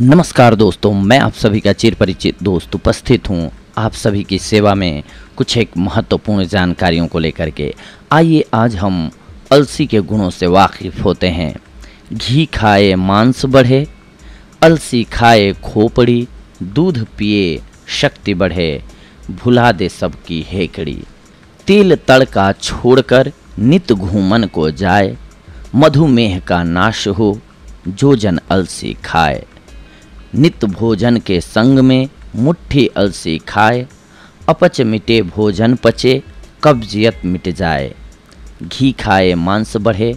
नमस्कार दोस्तों, मैं आप सभी का चिर परिचित दोस्त उपस्थित हूँ आप सभी की सेवा में कुछ एक महत्वपूर्ण जानकारियों को लेकर के। आइए आज हम अलसी के गुणों से वाकिफ होते हैं। घी खाए मांस बढ़े, अलसी खाए खोपड़ी, दूध पिए शक्ति बढ़े, भुला दे सबकी हेकड़ी। तेल तड़का छोड़कर नित घूमन को जाए, मधुमेह का नाश हो, जो जन अलसी खाए। नित भोजन के संग में मुट्ठी अलसी खाए, अपच मिटे भोजन पचे, कब्जियत मिट जाए। घी खाए मांस बढ़े,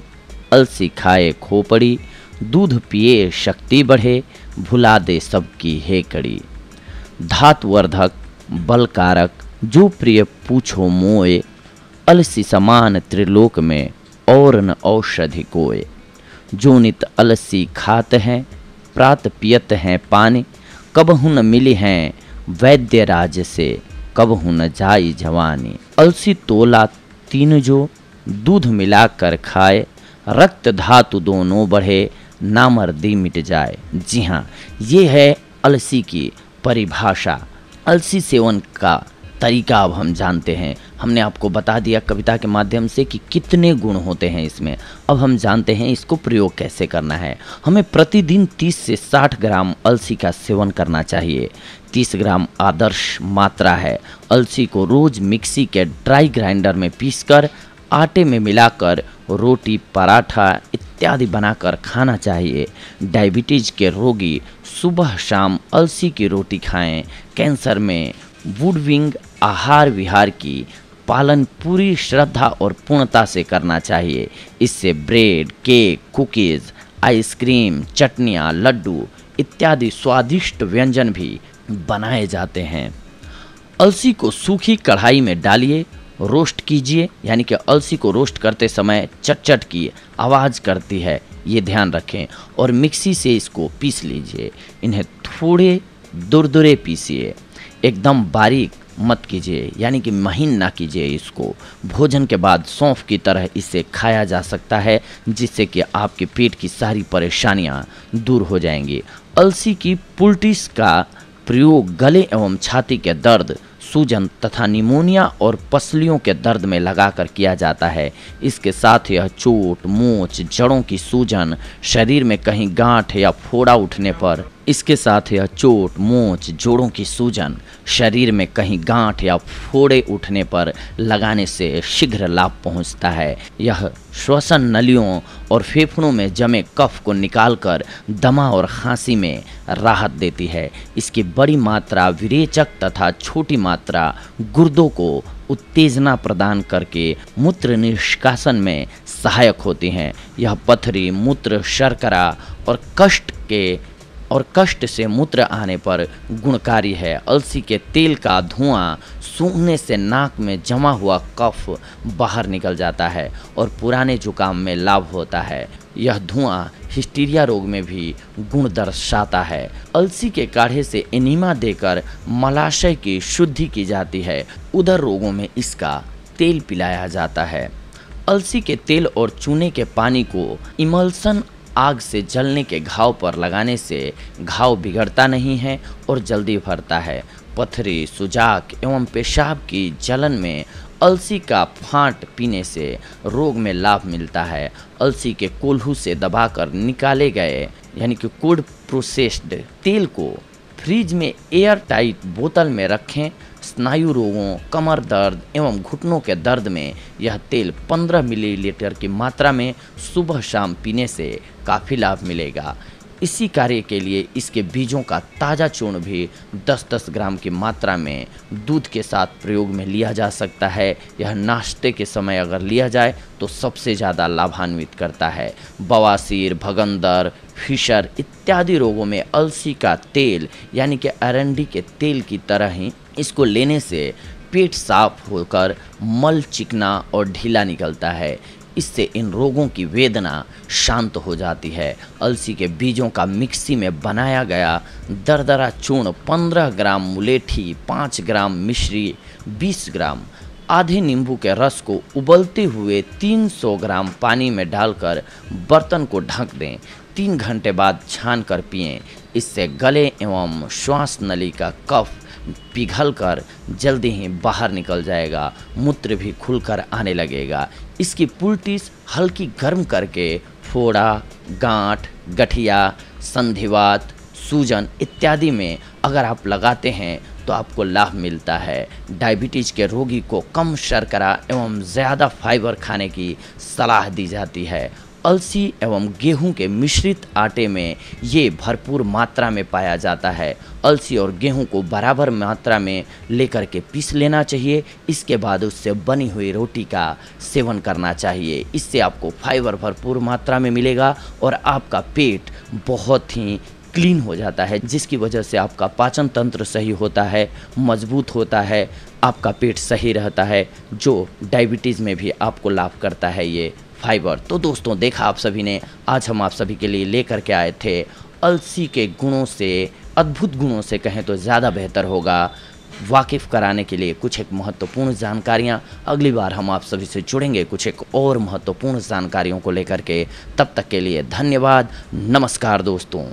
अलसी खाए खोपड़ी, दूध पिए शक्ति बढ़े, भुला दे सबकी हे कड़ी धातुवर्धक, बलकारक, जो प्रिय पूछो मोए, अलसी समान त्रिलोक में और न औषधि कोय जो नित अलसी खात हैं प्रात पियत हैं पानी, कब हुन मिली हैं वैद्य राज से, कब हुन जाई जवानी। अलसी तोला तीन जो, दूध मिलाकर खाए, रक्त धातु दोनों बढ़े नामर्दी मिट जाए। जी हाँ ये है अलसी की परिभाषा। अलसी सेवन का तरीका अब हम जानते हैं। हमने आपको बता दिया कविता के माध्यम से कि कितने गुण होते हैं इसमें। अब हम जानते हैं इसको प्रयोग कैसे करना है। हमें प्रतिदिन 30 से 60 ग्राम अलसी का सेवन करना चाहिए। 30 ग्राम आदर्श मात्रा है। अलसी को रोज़ मिक्सी के ड्राई ग्राइंडर में पीसकर, आटे में मिलाकर, रोटी, पराठा इत्यादि बनाकर खाना चाहिए। डायबिटीज़ के रोगी सुबह शाम अलसी की रोटी खाएँ। कैंसर में वुडविंग, आहार विहार की पालन पूरी श्रद्धा और पूर्णता से करना चाहिए। इससे bread, cake, cookies, ice cream, चटनियाँ, Laddu इत्यादि स्वादिष्ट व्यंजन भी बनाए जाते हैं। अलसी को सूखी कढ़ाई में डालिए, रोस्ट कीजिए, यानी कि अलसी को रोस्ट करते समय चटचट चट की आवाज़ करती है, ये ध्यान रखें, और मिक्सी से इसको पीस लीजिए। इन्हें थोड़े दुरदुरे पीसिए। एकदम बारीक मत कीजिए, यानी कि महीन ना कीजिए इसको। भोजन के बाद सौंफ की तरह इसे खाया जा सकता है, जिससे कि आपके पेट की सारी परेशानियाँ दूर हो जाएँगी। अलसी की पुल्टिस का प्रयोग गले एवं छाती के दर्द, सूजन तथा निमोनिया और पसलियों के दर्द में लगाकर किया जाता है। इसके साथ यह चोट, मोच, जड़ों की सूजन, शरीर में कहीं गांठ या फोड़ा उठने पर, इसके साथ यह चोट, मोच, जोड़ों की सूजन शरीर में कहीं गांठ या फोड़े उठने पर लगाने से शीघ्र लाभ पहुँचता है। यह श्वसन नलियों और फेफड़ों में जमे कफ को निकालकर दमा और खांसी में राहत देती है। इसकी बड़ी मात्रा विरेचक तथा छोटी मात्रा गुर्दों को उत्तेजना प्रदान करके मूत्र निष्कासन में सहायक होती हैं। यह पथरी, मूत्र, शर्करा और कष्ट के और कष्ट से मूत्र आने पर गुणकारी है। अलसी के तेल का धुआँ सूंघने से नाक में जमा हुआ कफ बाहर निकल जाता है और पुराने जुकाम में लाभ होता है। यह धुआँ हिस्टीरिया रोग में भी गुण दर्शाता है। अलसी के काढ़े से एनीमा देकर मलाशय की शुद्धि की जाती है। उधर रोगों में इसका तेल पिलाया जाता है। अलसी के तेल और चूने के पानी को इमल्सन आग से जलने के घाव पर लगाने से घाव बिगड़ता नहीं है और जल्दी भरता है। पथरी, सुजाक एवं पेशाब की जलन में अलसी का फांट पीने से रोग में लाभ मिलता है। अलसी के कोल्हू से दबाकर निकाले गए, यानी कि कोल्ड प्रोसेस्ड तेल को फ्रिज में एयर टाइट बोतल में रखें। स्नायु रोगों, कमर दर्द एवं घुटनों के दर्द में यह तेल 15 मिलीलीटर की मात्रा में सुबह शाम पीने से काफ़ी लाभ मिलेगा। इसी कार्य के लिए इसके बीजों का ताज़ा चूर्ण भी 10-10 ग्राम की मात्रा में दूध के साथ प्रयोग में लिया जा सकता है। यह नाश्ते के समय अगर लिया जाए तो सबसे ज़्यादा लाभान्वित करता है। बवासीर, भगंदर, फिशर इत्यादि रोगों में अलसी का तेल, यानी कि अरंडी के तेल की तरह ही इसको लेने से पेट साफ़ होकर मल चिकना और ढीला निकलता है। इससे इन रोगों की वेदना शांत हो जाती है। अलसी के बीजों का मिक्सी में बनाया गया दरदरा चूर्ण 15 ग्राम मुलेठी 5 ग्राम मिश्री 20 ग्राम आधे नींबू के रस को उबलते हुए 300 ग्राम पानी में डालकर बर्तन को ढक दें। तीन घंटे बाद छान कर पिएँ। इससे गले एवं श्वास नली का कफ पिघल कर जल्दी ही बाहर निकल जाएगा, मूत्र भी खुलकर आने लगेगा। इसकी पुलटिस हल्की गर्म करके फोड़ा, गांठ, गठिया, संधिवात, सूजन इत्यादि में अगर आप लगाते हैं तो आपको लाभ मिलता है। डायबिटीज़ के रोगी को कम शर्करा एवं ज़्यादा फाइबर खाने की सलाह दी जाती है। अलसी एवं गेहूँ के मिश्रित आटे में ये भरपूर मात्रा में पाया जाता है। अलसी और गेहूँ को बराबर मात्रा में लेकर के पीस लेना चाहिए। इसके बाद उससे बनी हुई रोटी का सेवन करना चाहिए। इससे आपको फाइबर भरपूर मात्रा में मिलेगा और आपका पेट बहुत ही क्लीन हो जाता है, जिसकी वजह से आपका पाचन तंत्र सही होता है, मज़बूत होता है, आपका पेट सही रहता है, जो डायबिटीज़ में भी आपको लाभ करता है ये। फाइबर। तो दोस्तों, देखा आप सभी ने, आज हम आप सभी के लिए लेकर के आए थे अलसी के गुणों से, अद्भुत गुणों से कहें तो ज़्यादा बेहतर होगा। वाकिफ़ कराने के लिए कुछ एक महत्वपूर्ण जानकारियाँ। अगली बार हम आप सभी से जुड़ेंगे कुछ एक और महत्वपूर्ण जानकारियों को लेकर के। तब तक के लिए धन्यवाद। नमस्कार दोस्तों।